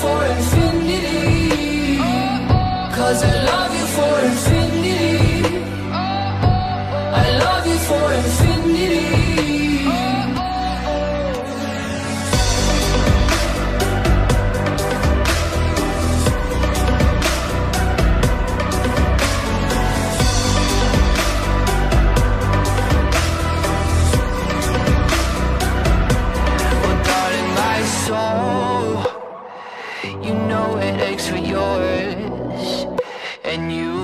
for infinity you know it aches for yours, and you've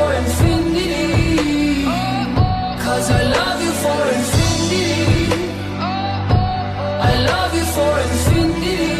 for infinity. I love you for infinity.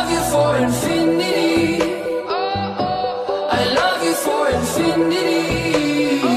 for infinity. I love you for infinity.